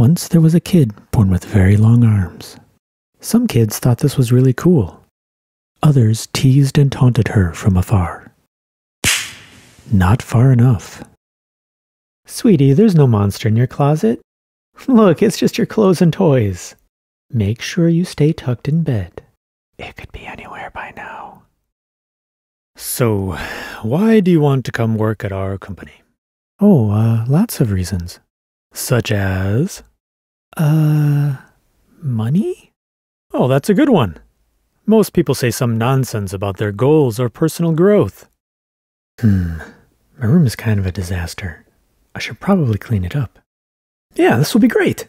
Once there was a kid born with very long arms. Some kids thought this was really cool. Others teased and taunted her from afar. Not far enough. Sweetie, there's no monster in your closet. Look, it's just your clothes and toys. Make sure you stay tucked in bed. It could be anywhere by now. So, why do you want to come work at our company? Oh, uh, lots of reasons. Such as? Uh, money? Oh, that's a good one. Most people say some nonsense about their goals or personal growth. Hmm, my room is kind of a disaster. I should probably clean it up. Yeah, this will be great.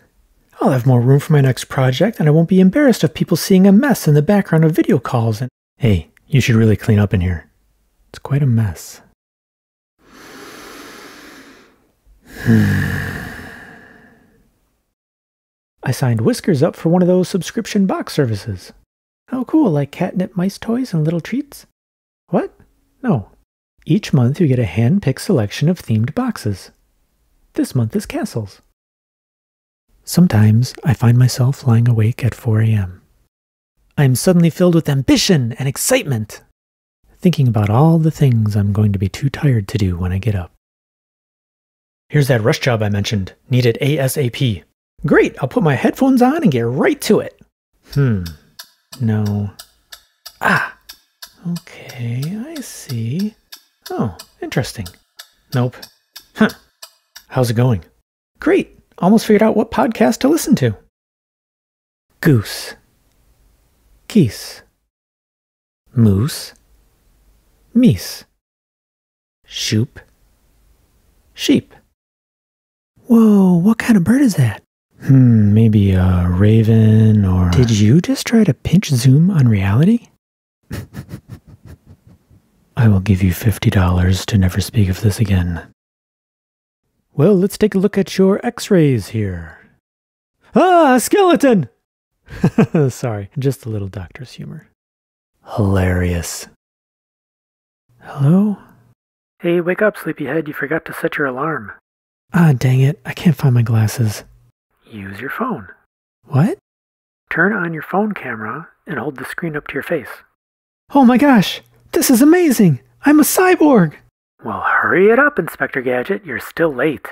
I'll have more room for my next project, and I won't be embarrassed of people seeing a mess in the background of video calls. And hey, you should really clean up in here. It's quite a mess. I signed Whiskers up for one of those subscription box services. How cool, like catnip mice toys and little treats? What? No. Each month you get a hand picked selection of themed boxes. This month is castles. Sometimes I find myself lying awake at 4 a.m. I am suddenly filled with ambition and excitement, thinking about all the things I'm going to be too tired to do when I get up. Here's that rush job I mentioned, needed ASAP. Great, I'll put my headphones on and get right to it. Hmm, no. Ah, okay, I see. Oh, interesting. Nope. Huh. How's it going? Great, almost figured out what podcast to listen to. Goose. Geese. Moose. Meese. Shoop. Sheep. Whoa, what kind of bird is that? Hmm, maybe a raven or. Did you just try to pinch zoom on reality? I will give you $50 to never speak of this again. Well, let's take a look at your x rays here. Ah, a skeleton! Sorry, just a little doctor's humor. Hilarious. Hello? Hey, wake up, sleepyhead. You forgot to set your alarm. Ah, dang it. I can't find my glasses. Use your phone. What? Turn on your phone camera and hold the screen up to your face. Oh my gosh! This is amazing! I'm a cyborg! Well, hurry it up, Inspector Gadget. You're still late.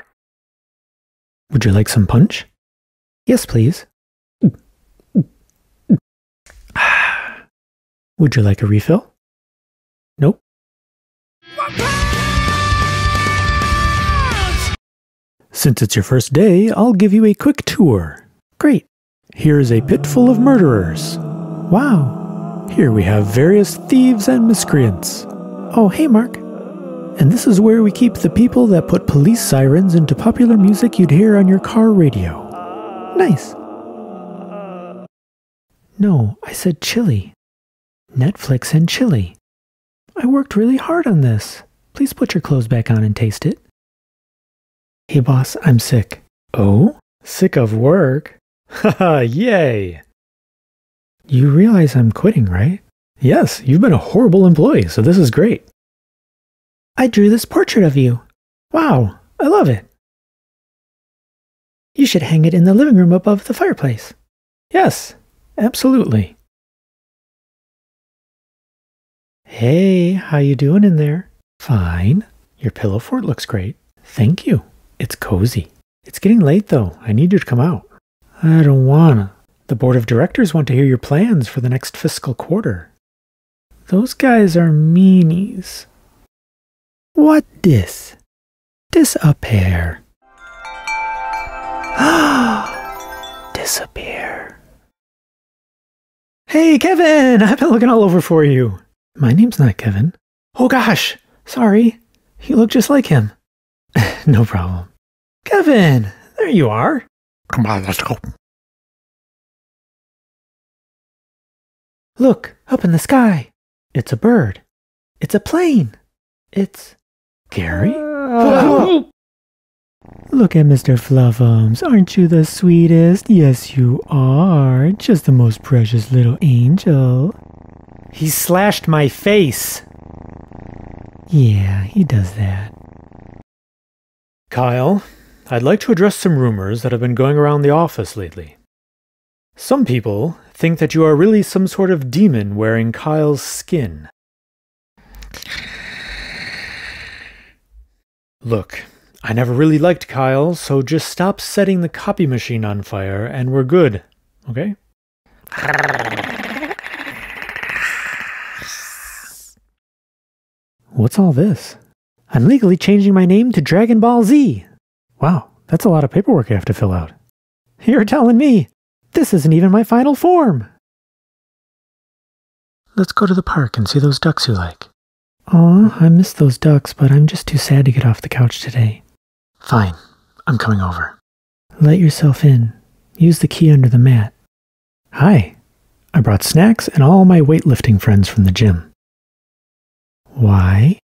Would you like some punch? Yes, please. Would you like a refill? Nope. Since it's your first day, I'll give you a quick tour. Great. Here's a pit full of murderers. Wow. Here we have various thieves and miscreants. Oh, hey, Mark. And this is where we keep the people that put police sirens into popular music you'd hear on your car radio. Nice. No, I said chili. Netflix and chili. I worked really hard on this. Please put your clothes back on and taste it. Hey, boss, I'm sick. Oh? Sick of work? Haha, yay! You realize I'm quitting, right? Yes, you've been a horrible employee, so this is great. I drew this portrait of you. Wow, I love it. You should hang it in the living room above the fireplace. Yes, absolutely. Hey, how you doing in there? Fine. Your pillow fort looks great. Thank you. It's cozy. It's getting late though. I need you to come out. I don't wanna. The board of directors want to hear your plans for the next fiscal quarter. Those guys are meanies. What up here. Disappear. Hey, Kevin! I've been looking all over for you. My name's not Kevin. Oh gosh, sorry. You look just like him. no problem. Kevin, there you are. Come on, let's go. Look, up in the sky. It's a bird. It's a plane. It's Gary? Oh. Look at Mr. Fluffums. Aren't you the sweetest? Yes, you are. Just the most precious little angel. He slashed my face. Yeah, he does that. Kyle, I'd like to address some rumors that have been going around the office lately. Some people think that you are really some sort of demon wearing Kyle's skin. Look, I never really liked Kyle, so just stop setting the copy machine on fire and we're good, okay? What's all this? I'm legally changing my name to Dragon Ball Z. Wow, that's a lot of paperwork I have to fill out. You're telling me this isn't even my final form. Let's go to the park and see those ducks you like. Aw, I miss those ducks, but I'm just too sad to get off the couch today. Fine, I'm coming over. Let yourself in. Use the key under the mat. Hi, I brought snacks and all my weightlifting friends from the gym. Why?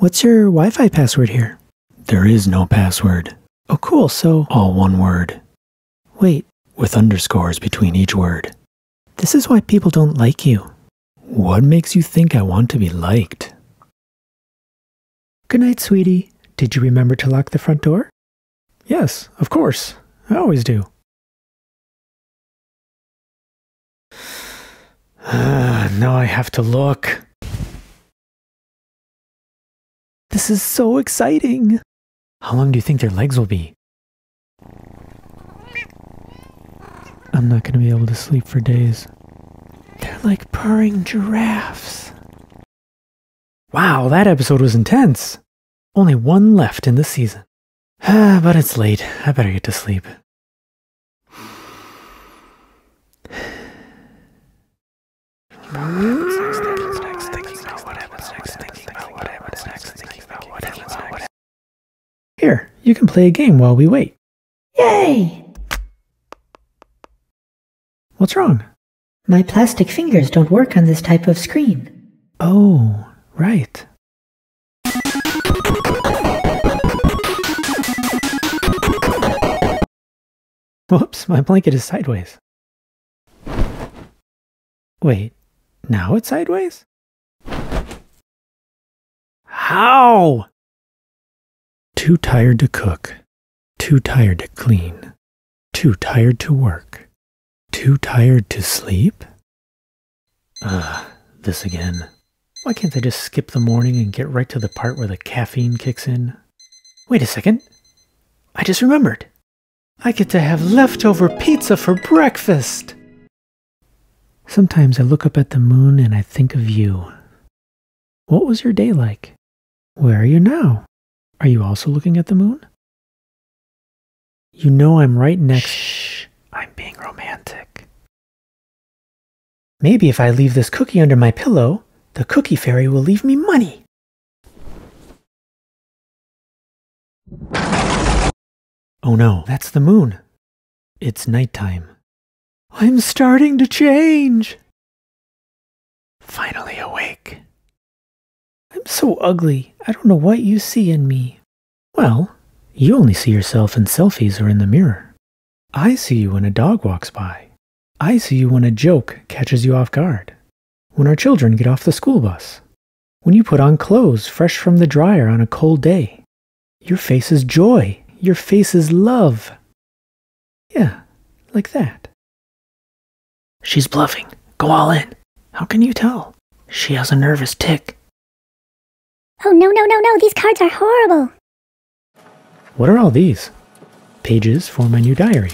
What's your Wi Fi password here? There is no password. Oh, cool. So, all one word. Wait. With underscores between each word. This is why people don't like you. What makes you think I want to be liked? Good night, sweetie. Did you remember to lock the front door? Yes, of course. I always do. Ah, now I have to look. This is so exciting. How long do you think their legs will be? I'm not going to be able to sleep for days. They're like purring giraffes. Wow, that episode was intense. Only one left in the season. Ah, but it's late. I better get to sleep. Here, you can play a game while we wait. Yay! What's wrong? My plastic fingers don't work on this type of screen. Oh, right. Whoops, my blanket is sideways. Wait, now it's sideways? How? Too tired to cook. Too tired to clean. Too tired to work. Too tired to sleep? Ah, this again. Why can't I just skip the morning and get right to the part where the caffeine kicks in? Wait a second. I just remembered. I get to have leftover pizza for breakfast. Sometimes I look up at the moon and I think of you. What was your day like? Where are you now? Are you also looking at the moon? You know I'm right next. Shh, I'm being romantic. Maybe if I leave this cookie under my pillow, the cookie fairy will leave me money. Oh no, that's the moon. It's nighttime. I'm starting to change. Finally awake. I'm so ugly. I don't know what you see in me. Well, you only see yourself in selfies or in the mirror. I see you when a dog walks by. I see you when a joke catches you off guard. When our children get off the school bus. When you put on clothes fresh from the dryer on a cold day. Your face is joy your face is love. Yeah, like that. She's bluffing. Go all in. How can you tell? She has a nervous tic. Oh, no, no, no, no. These cards are horrible. What are all these? Pages for my new diary.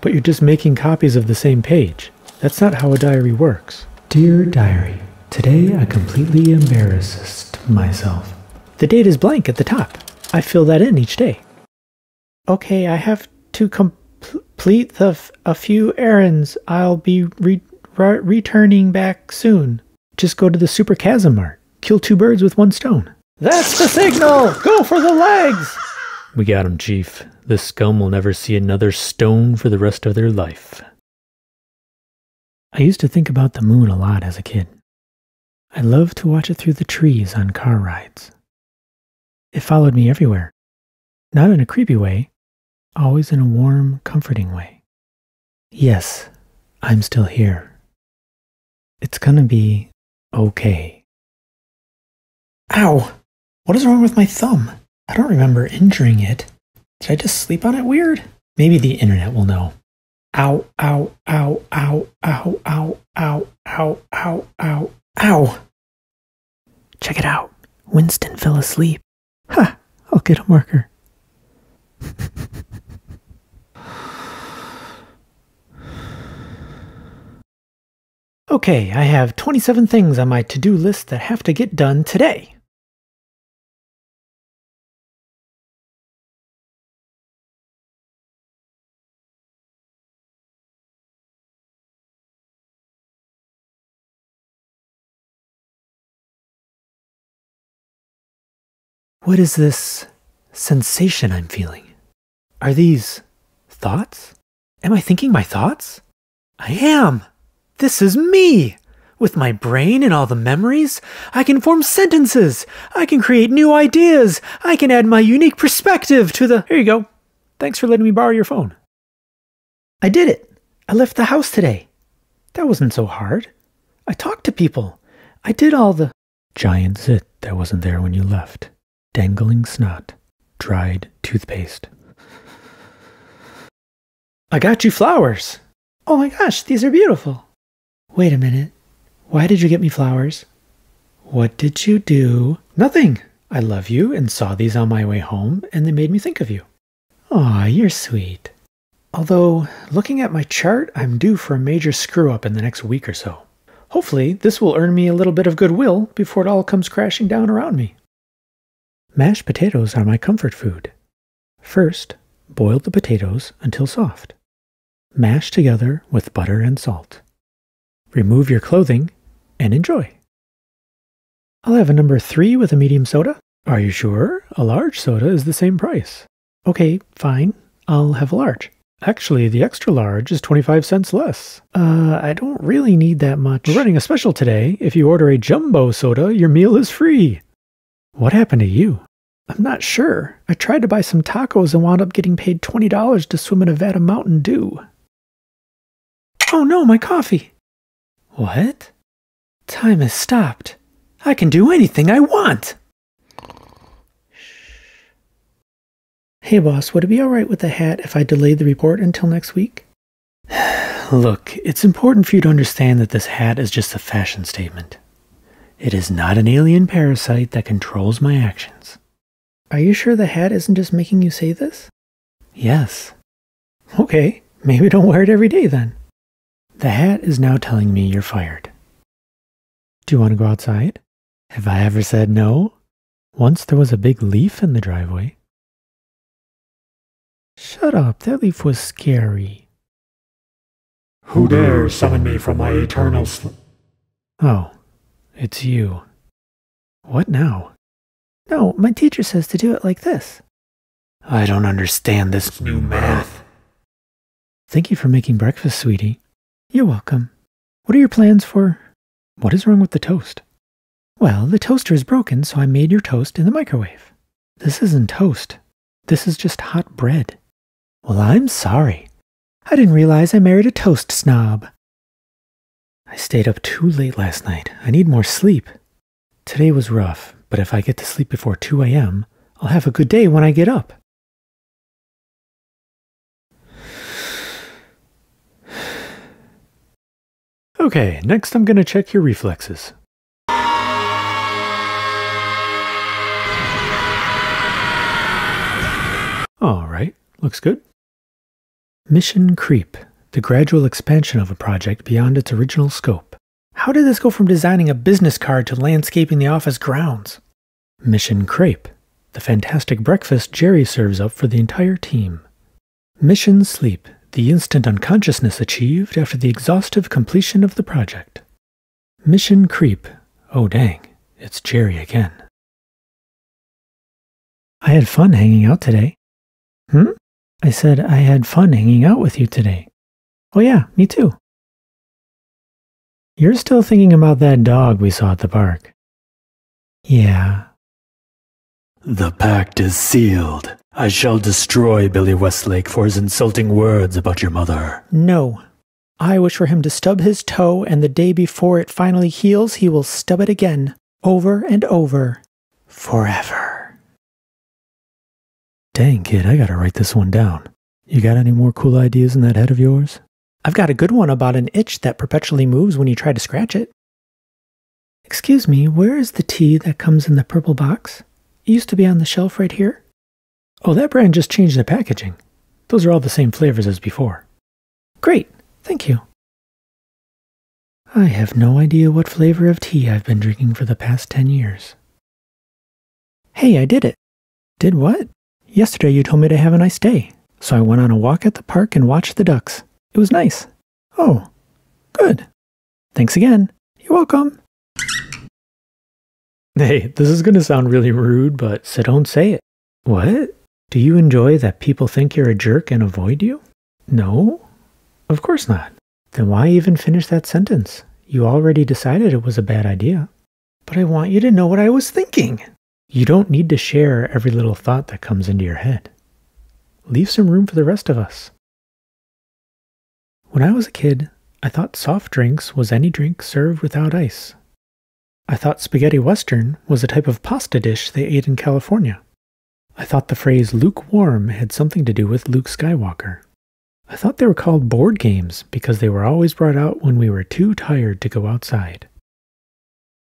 But you're just making copies of the same page. That's not how a diary works. Dear Diary, today I completely embarrassed myself. The date is blank at the top. I fill that in each day. Okay, I have to complete the f- a few errands. I'll be re- re- returning back soon. Just go to the Super Chasm Mart. Kill two birds with one stone. That's the signal! Go for the legs! We got him, Chief. This scum will never see another stone for the rest of their life. I used to think about the moon a lot as a kid. I loved to watch it through the trees on car rides. It followed me everywhere. Not in a creepy way, always in a warm, comforting way. Yes, I'm still here. It's gonna be okay. Ow! What is wrong with my thumb? I don't remember injuring it. Did I just sleep on it weird? Maybe the internet will know. Ow, ow, ow, ow, ow, ow, ow, ow, ow, ow, ow. Check it out. Winston fell asleep. Ha! I'll get a marker. okay, I have 27 things on my to do list that have to get done today. What is this sensation I'm feeling? Are these thoughts? Am I thinking my thoughts? I am. This is me. With my brain and all the memories, I can form sentences. I can create new ideas. I can add my unique perspective to the. Here you go. Thanks for letting me borrow your phone. I did it. I left the house today. That wasn't so hard. I talked to people. I did all the. Giant zit that wasn't there when you left. Dangling snot. Dried toothpaste. I got you flowers. Oh my gosh, these are beautiful. Wait a minute. Why did you get me flowers? What did you do? Nothing. I love you and saw these on my way home, and they made me think of you. Aw, you're sweet. Although, looking at my chart, I'm due for a major screw up in the next week or so. Hopefully, this will earn me a little bit of goodwill before it all comes crashing down around me. Mashed potatoes are my comfort food. First, boil the potatoes until soft. Mash together with butter and salt. Remove your clothing and enjoy. I'll have a number three with a medium soda. Are you sure? A large soda is the same price. Okay, fine. I'll have a large. Actually, the extra large is 25 cents less. Uh, I don't really need that much. We're running a special today. If you order a jumbo soda, your meal is free. What happened to you? I'm not sure. I tried to buy some tacos and wound up getting paid $20 to swim in a vat of Mountain Dew. Oh no, my coffee! What? Time has stopped. I can do anything I want! Hey boss, would it be alright with the hat if I delayed the report until next week? Look, it's important for you to understand that this hat is just a fashion statement. It is not an alien parasite that controls my actions. Are you sure the hat isn't just making you say this? Yes. Okay, maybe don't wear it every day then. The hat is now telling me you're fired. Do you want to go outside? Have I ever said no? Once there was a big leaf in the driveway. Shut up, that leaf was scary. Who dares summon me from my eternal sleep? Oh, it's you. What now? No, my teacher says to do it like this. I don't understand this new math. Thank you for making breakfast, sweetie. You're welcome. What are your plans for. What is wrong with the toast? Well, the toaster is broken, so I made your toast in the microwave. This isn't toast. This is just hot bread. Well, I'm sorry. I didn't realize I married a toast snob. I stayed up too late last night. I need more sleep. Today was rough, but if I get to sleep before 2 a.m., I'll have a good day when I get up. Okay, next I'm going to check your reflexes. All right, looks good. Mission Creep, the gradual expansion of a project beyond its original scope. How did this go from designing a business card to landscaping the office grounds? Mission Crepe, the fantastic breakfast Jerry serves up for the entire team. Mission Sleep, the instant unconsciousness achieved after the exhaustive completion of the project. Mission Creep, oh dang, it's Jerry again. I had fun hanging out today. Hmm? I said I had fun hanging out with you today. Oh, yeah, me too. You're still thinking about that dog we saw at the park. Yeah. The pact is sealed. I shall destroy Billy Westlake for his insulting words about your mother. No. I wish for him to stub his toe, and the day before it finally heals, he will stub it again, over and over, forever. Dang, kid, I gotta write this one down. You got any more cool ideas in that head of yours? I've got a good one about an itch that perpetually moves when you try to scratch it. Excuse me, where is the tea that comes in the purple box? It used to be on the shelf right here. Oh, that brand just changed the packaging. Those are all the same flavors as before. Great, thank you. I have no idea what flavor of tea I've been drinking for the past 10 years. Hey, I did it. Did what? Yesterday you told me to have a nice day, so I went on a walk at the park and watched the ducks. It was nice. Oh, good. Thanks again. You're welcome. Hey, this is going to sound really rude, but so don't say it. What? Do you enjoy that people think you're a jerk and avoid you? No? Of course not. Then why even finish that sentence? You already decided it was a bad idea. But I want you to know what I was thinking. You don't need to share every little thought that comes into your head. Leave some room for the rest of us. When I was a kid, I thought soft drinks was any drink served without ice. I thought spaghetti western was a type of pasta dish they ate in California. I thought the phrase lukewarm had something to do with Luke Skywalker. I thought they were called board games because they were always brought out when we were too tired to go outside.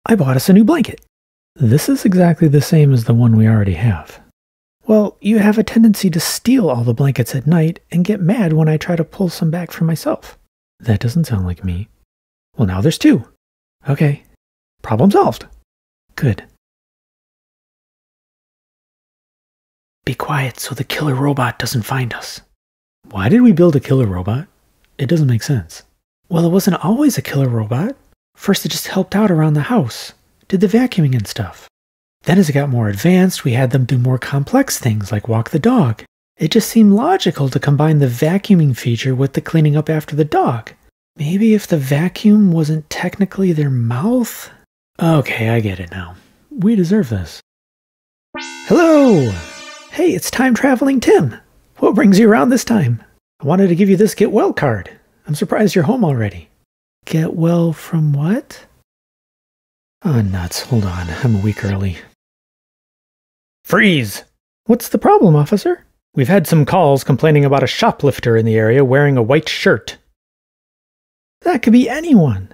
I bought us a new blanket. This is exactly the same as the one we already have. Well, you have a tendency to steal all the blankets at night and get mad when I try to pull some back for myself. That doesn't sound like me. Well, now there's two. Okay. Problem solved. Good. Be quiet so the killer robot doesn't find us. Why did we build a killer robot? It doesn't make sense. Well, it wasn't always a killer robot. First, it just helped out around the house, did the vacuuming and stuff. Then, as it got more advanced, we had them do more complex things like walk the dog. It just seemed logical to combine the vacuuming feature with the cleaning up after the dog. Maybe if the vacuum wasn't technically their mouth? Okay, I get it now. We deserve this. Hello! Hey, it's time traveling Tim. What brings you around this time? I wanted to give you this get well card. I'm surprised you're home already. Get well from what? Oh, nuts. Hold on. I'm a week early. Freeze! What's the problem, officer? We've had some calls complaining about a shoplifter in the area wearing a white shirt. That could be anyone.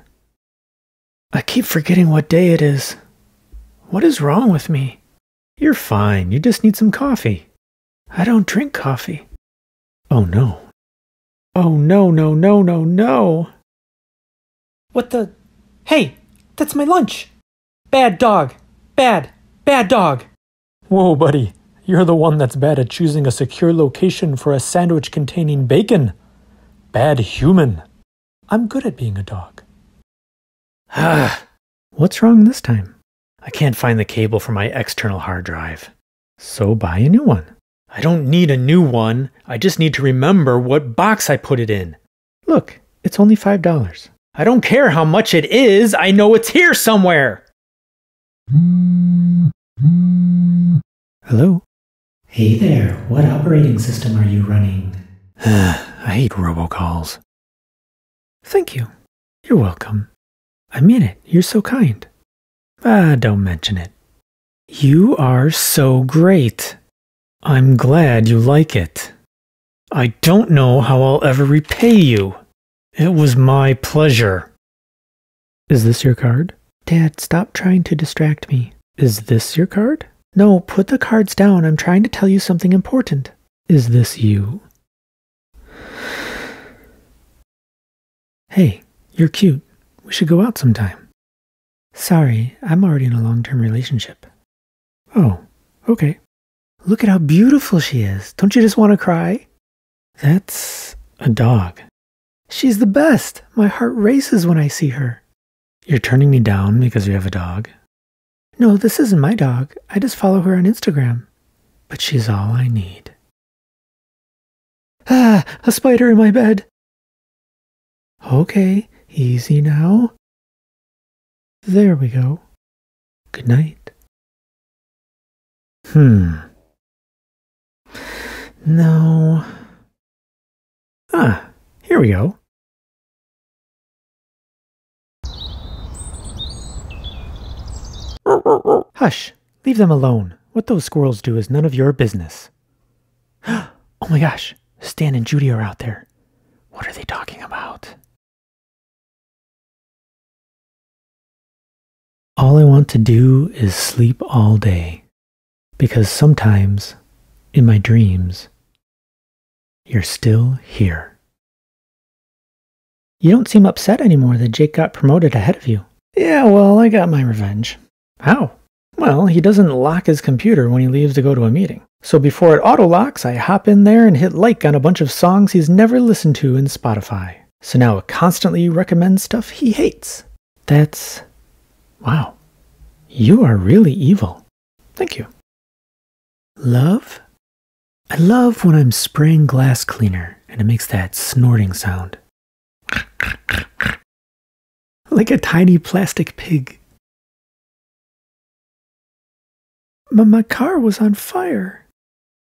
I keep forgetting what day it is. What is wrong with me? You're fine. You just need some coffee. I don't drink coffee. Oh no. Oh no, no, no, no, no. What the? Hey, that's my lunch. Bad dog. Bad. Bad dog. Whoa, buddy. You're the one that's bad at choosing a secure location for a sandwich containing bacon. Bad human. I'm good at being a dog. Ah, what's wrong this time? I can't find the cable for my external hard drive. So buy a new one. I don't need a new one. I just need to remember what box I put it in. Look, it's only $5. I don't care how much it is. I know it's here somewhere. Hello? Hey there, what operating system are you running? I hate robocalls. Thank you. You're welcome. I mean it. You're so kind. Ah, don't mention it. You are so great. I'm glad you like it. I don't know how I'll ever repay you. It was my pleasure. Is this your card? Dad, stop trying to distract me. Is this your card? No, put the cards down. I'm trying to tell you something important. Is this you? Hey, you're cute. We should go out sometime. Sorry, I'm already in a long term relationship. Oh, okay. Look at how beautiful she is. Don't you just want to cry? That's a dog. She's the best. My heart races when I see her. You're turning me down because you have a dog? No, this isn't my dog. I just follow her on Instagram. But she's all I need. Ah, a spider in my bed. Okay, easy now. There we go. Good night. Hmm. No. Ah, here we go. Hush, leave them alone. What those squirrels do is none of your business. oh my gosh, Stan and Judy are out there. What are they talking about? All I want to do is sleep all day. Because sometimes, in my dreams, you're still here. You don't seem upset anymore that Jake got promoted ahead of you. Yeah, well, I got my revenge. How? Well, he doesn't lock his computer when he leaves to go to a meeting. So before it auto locks, I hop in there and hit like on a bunch of songs he's never listened to in Spotify. So now it constantly recommends stuff he hates. That's. Wow. You are really evil. Thank you. Love? I love when I'm spraying glass cleaner and it makes that snorting sound. like a tiny plastic pig. M- my car was on fire.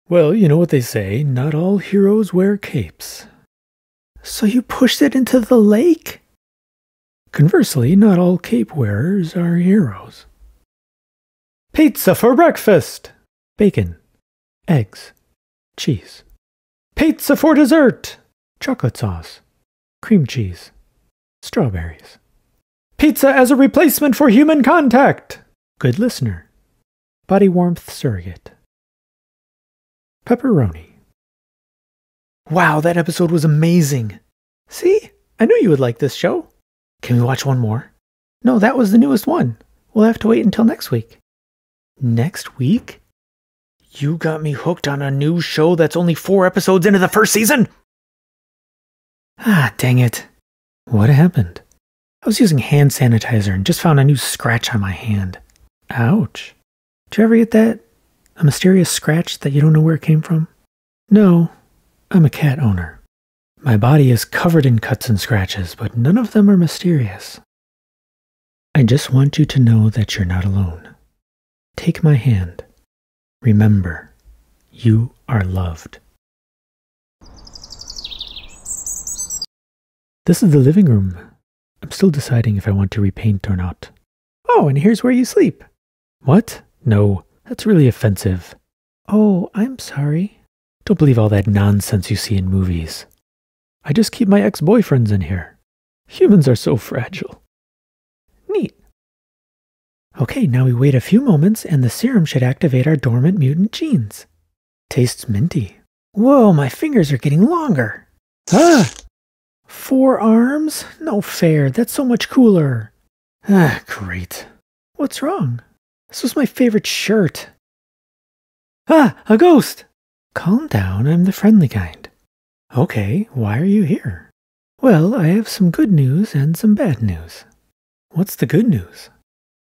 Well, you know what they say not all heroes wear capes. So you pushed it into the lake? Conversely, not all cape wearers are heroes. Pizza for breakfast! Bacon, eggs, cheese. Pizza for dessert! Chocolate sauce, cream cheese, strawberries. Pizza as a replacement for human contact! Good listener. Body warmth surrogate. Pepperoni. Wow, that episode was amazing. See? I knew you would like this show. Can we watch one more? No, that was the newest one. We'll have to wait until next week. Next week? You got me hooked on a new show that's only four episodes into the first season? Ah, dang it. What happened? I was using hand sanitizer and just found a new scratch on my hand. Ouch. Did you ever get that? A mysterious scratch that you don't know where it came from? No, I'm a cat owner. My body is covered in cuts and scratches, but none of them are mysterious. I just want you to know that you're not alone. Take my hand. Remember, you are loved. This is the living room. I'm still deciding if I want to repaint or not. Oh, and here's where you sleep. What? No, that's really offensive. Oh, I'm sorry. Don't believe all that nonsense you see in movies. I just keep my ex boyfriends in here. Humans are so fragile. Neat. Okay, now we wait a few moments and the serum should activate our dormant mutant genes. Tastes minty. Whoa, my fingers are getting longer. Ah! Four arms? No fair, that's so much cooler. Ah, great. What's wrong? This was my favorite shirt. Ah, a ghost! Calm down, I'm the friendly kind. Okay, why are you here? Well, I have some good news and some bad news. What's the good news?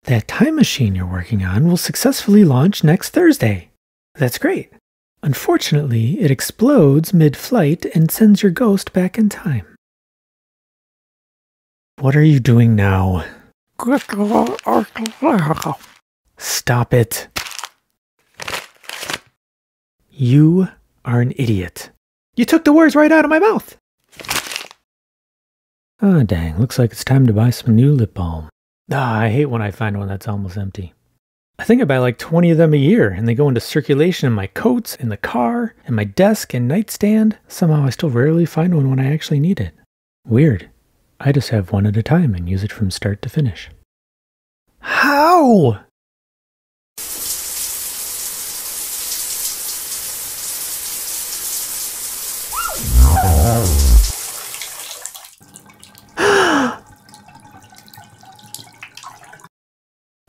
That time machine you're working on will successfully launch next Thursday. That's great. Unfortunately, it explodes mid flight and sends your ghost back in time. What are you doing now? Stop it. You are an idiot. You took the words right out of my mouth. Ah, oh, dang. Looks like it's time to buy some new lip balm. Ah, I hate when I find one that's almost empty. I think I buy like 20 of them a year, and they go into circulation in my coats, in the car, in my desk and nightstand. Somehow I still rarely find one when I actually need it. Weird. I just have one at a time and use it from start to finish. How?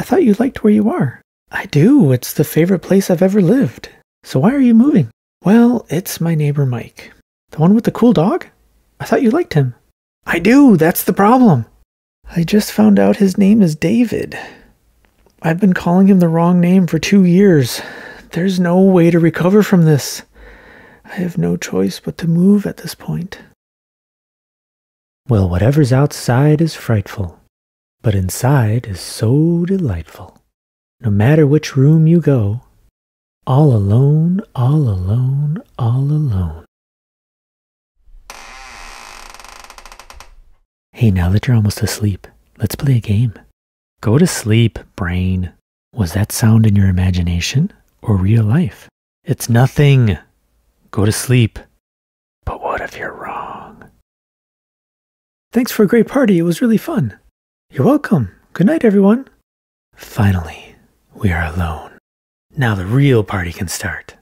Thought you liked where you are. I do. It's the favorite place I've ever lived. So why are you moving? Well, it's my neighbor Mike. The one with the cool dog? I thought you liked him. I do. That's the problem. I just found out his name is David. I've been calling him the wrong name for two years. There's no way to recover from this. I have no choice but to move at this point. Well, whatever's outside is frightful, but inside is so delightful. No matter which room you go, all alone, all alone, all alone. Hey, now that you're almost asleep, let's play a game. Go to sleep, brain. Was that sound in your imagination or real life? It's nothing. Go to sleep. But what if you're wrong? Thanks for a great party. It was really fun. You're welcome. Good night, everyone. Finally, we are alone. Now the real party can start.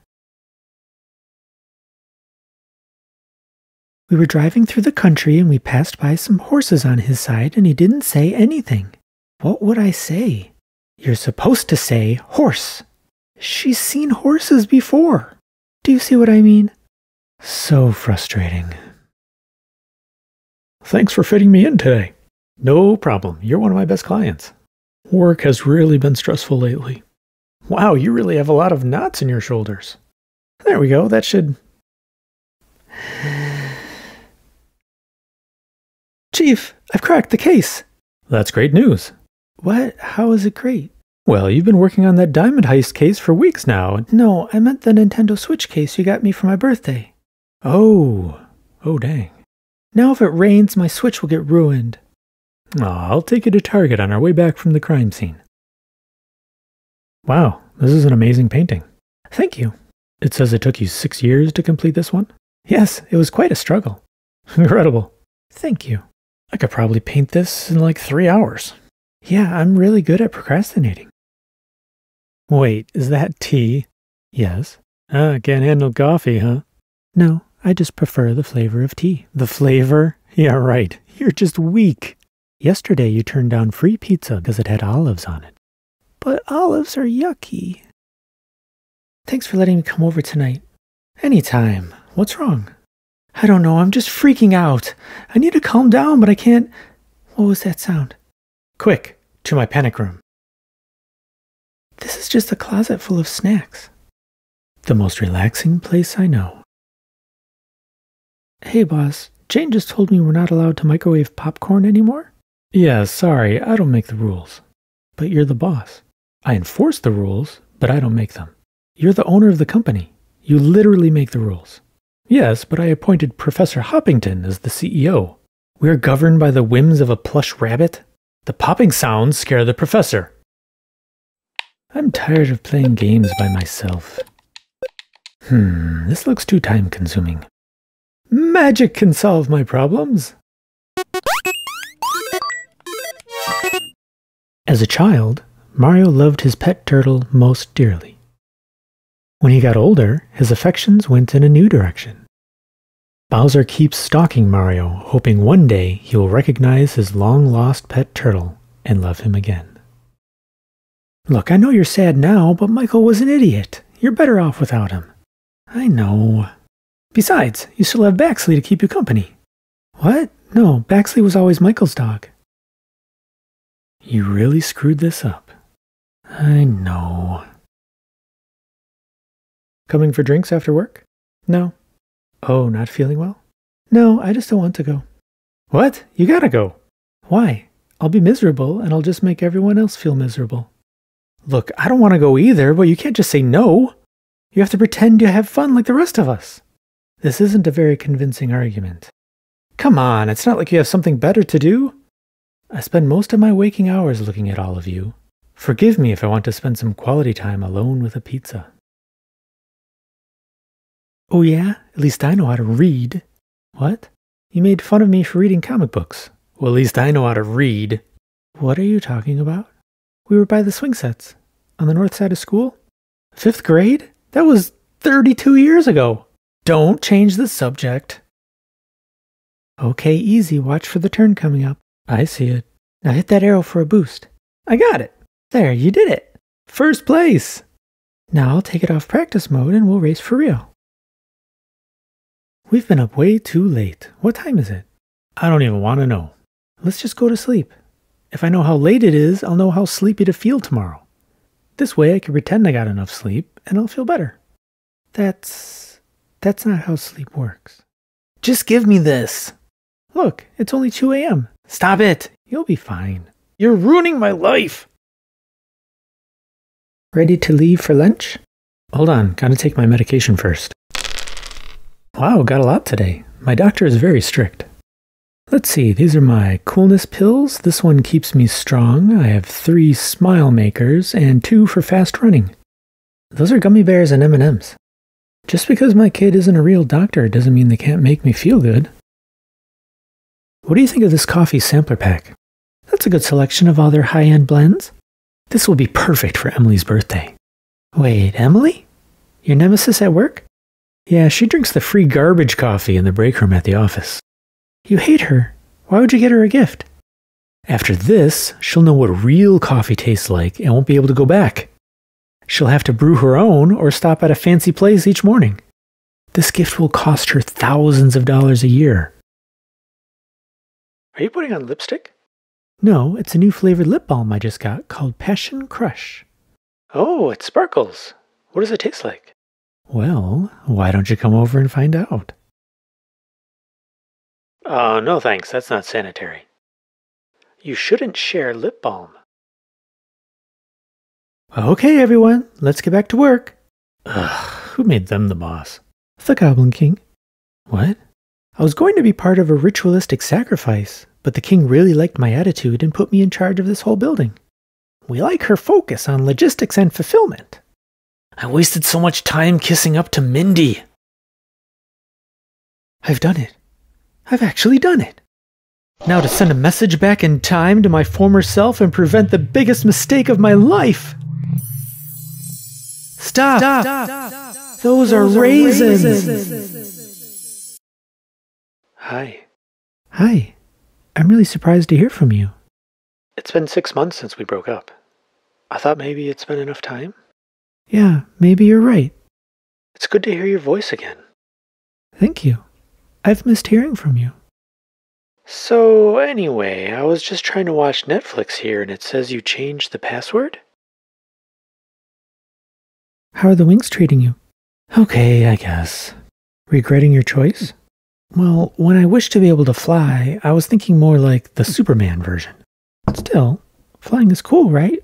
We were driving through the country and we passed by some horses on his side and he didn't say anything. What would I say? You're supposed to say horse. She's seen horses before. Do you see what I mean? So frustrating. Thanks for fitting me in today. No problem. You're one of my best clients. Work has really been stressful lately. Wow, you really have a lot of knots in your shoulders. There we go. That should. Chief, I've cracked the case. That's great news. What? How is it great? Well, you've been working on that diamond heist case for weeks now. No, I meant the Nintendo Switch case you got me for my birthday. Oh, oh dang. Now if it rains, my Switch will get ruined. I'll take you to Target on our way back from the crime scene. Wow, this is an amazing painting. Thank you. It says it took you six years to complete this one? Yes, it was quite a struggle. Incredible. Thank you. I could probably paint this in like three hours. Yeah, I'm really good at procrastinating. Wait, is that tea? Yes. Ah, can't handle coffee, huh? No, I just prefer the flavor of tea. The flavor? Yeah, right. You're just weak. Yesterday you turned down free pizza because it had olives on it. But olives are yucky. Thanks for letting me come over tonight. Anytime. What's wrong? I don't know. I'm just freaking out. I need to calm down, but I can't. What was that sound? Quick, to my panic room. This is just a closet full of snacks. The most relaxing place I know. Hey, boss. Jane just told me we're not allowed to microwave popcorn anymore? Yeah, sorry, I don't make the rules. But you're the boss. I enforce the rules, but I don't make them. You're the owner of the company. You literally make the rules. Yes, but I appointed Professor Hoppington as the CEO. We are governed by the whims of a plush rabbit. The popping sounds scare the professor. I'm tired of playing games by myself. Hmm, this looks too time consuming. Magic can solve my problems. As a child, Mario loved his pet turtle most dearly. When he got older, his affections went in a new direction. Bowser keeps stalking Mario, hoping one day he will recognize his long lost pet turtle and love him again. Look, I know you're sad now, but Michael was an idiot. You're better off without him. I know. Besides, you still have Baxley to keep you company. What? No, Baxley was always Michael's dog. You really screwed this up. I know. Coming for drinks after work? No. Oh, not feeling well? No, I just don't want to go. What? You gotta go. Why? I'll be miserable and I'll just make everyone else feel miserable. Look, I don't want to go either, but you can't just say no. You have to pretend you have fun like the rest of us. This isn't a very convincing argument. Come on, it's not like you have something better to do. I spend most of my waking hours looking at all of you. Forgive me if I want to spend some quality time alone with a pizza. Oh, yeah? At least I know how to read. What? You made fun of me for reading comic books. Well, at least I know how to read. What are you talking about? We were by the swing sets. On the north side of school? Fifth grade? That was 32 years ago. Don't change the subject. Okay, easy. Watch for the turn coming up. I see it. Now hit that arrow for a boost. I got it. There, you did it. First place. Now I'll take it off practice mode and we'll race for real. We've been up way too late. What time is it? I don't even want to know. Let's just go to sleep. If I know how late it is, I'll know how sleepy to feel tomorrow. This way I can pretend I got enough sleep and I'll feel better. That's. that's not how sleep works. Just give me this. Look, it's only 2 a.m. Stop it. You'll be fine. You're ruining my life. Ready to leave for lunch? Hold on, gotta take my medication first. Wow, got a lot today. My doctor is very strict. Let's see, these are my coolness pills. This one keeps me strong. I have three smile makers and two for fast running. Those are gummy bears and M&Ms. Just because my kid isn't a real doctor doesn't mean they can't make me feel good. What do you think of this coffee sampler pack? That's a good selection of all their high-end blends. This will be perfect for Emily's birthday. Wait, Emily? Your nemesis at work? Yeah, she drinks the free garbage coffee in the break room at the office. You hate her. Why would you get her a gift? After this, she'll know what real coffee tastes like and won't be able to go back. She'll have to brew her own or stop at a fancy place each morning. This gift will cost her thousands of dollars a year. Are you putting on lipstick? No, it's a new flavored lip balm I just got called Passion Crush. Oh, it sparkles. What does it taste like? Well, why don't you come over and find out? Oh, no thanks. That's not sanitary. You shouldn't share lip balm. Okay, everyone, let's get back to work. Ugh, who made them the boss? The Goblin King. What? I was going to be part of a ritualistic sacrifice, but the king really liked my attitude and put me in charge of this whole building. We like her focus on logistics and fulfillment. I wasted so much time kissing up to Mindy. I've done it. I've actually done it. Now to send a message back in time to my former self and prevent the biggest mistake of my life. Stop! Stop. Those, Those, are, are raisins. raisins. Hi. Hi. I'm really surprised to hear from you. It's been six months since we broke up. I thought maybe it's been enough time. Yeah, maybe you're right. It's good to hear your voice again. Thank you. I've missed hearing from you. So, anyway, I was just trying to watch Netflix here and it says you changed the password? How are the wings treating you? Okay, I guess. Regretting your choice? Well, when I wished to be able to fly, I was thinking more like the Superman version. Still, flying is cool, right?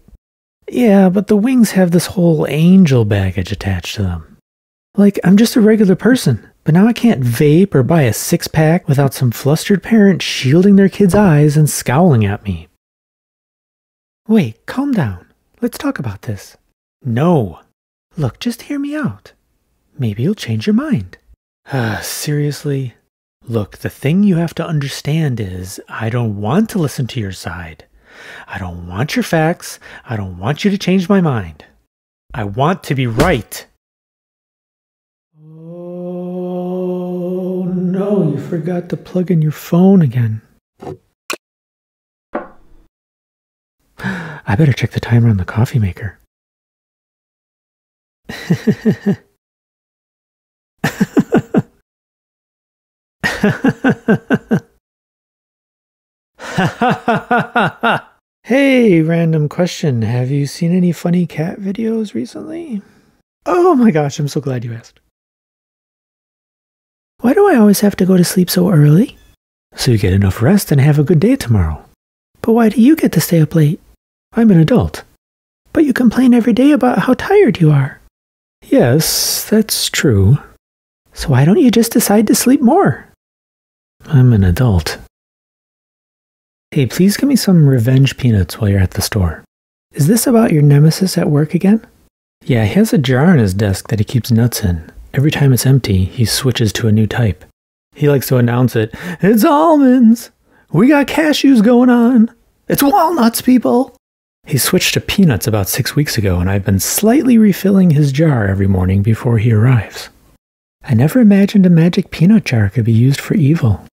Yeah, but the wings have this whole angel baggage attached to them. Like, I'm just a regular person. But now I can't vape or buy a six pack without some flustered parent shielding their kid's eyes and scowling at me. Wait, calm down. Let's talk about this. No. Look, just hear me out. Maybe you'll change your mind. Ah, seriously? Look, the thing you have to understand is I don't want to listen to your side. I don't want your facts. I don't want you to change my mind. I want to be right. Oh no, you forgot to plug in your phone again. I better check the timer on the coffee maker. hey, random question. Have you seen any funny cat videos recently? Oh my gosh, I'm so glad you asked. Why do I always have to go to sleep so early? So you get enough rest and have a good day tomorrow. But why do you get to stay up late? I'm an adult. But you complain every day about how tired you are. Yes, that's true. So why don't you just decide to sleep more? I'm an adult. Hey, please give me some revenge peanuts while you're at the store. Is this about your nemesis at work again? Yeah, he has a jar on his desk that he keeps nuts in. Every time it's empty, he switches to a new type. He likes to announce it It's almonds! We got cashews going on! It's walnuts, people! He switched to peanuts about six weeks ago, and I've been slightly refilling his jar every morning before he arrives. I never imagined a magic peanut jar could be used for evil.